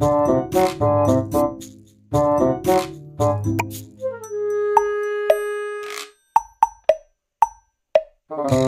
Thank you.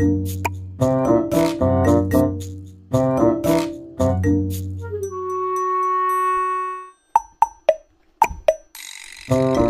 Thank uh you. -huh.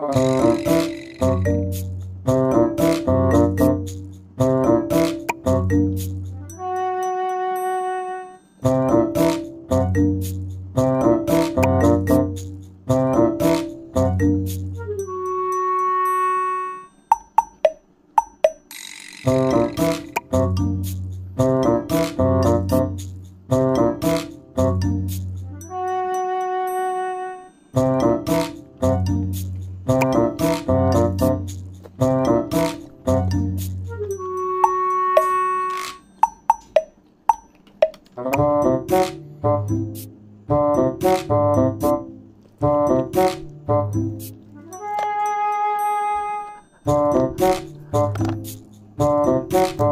Música Bye.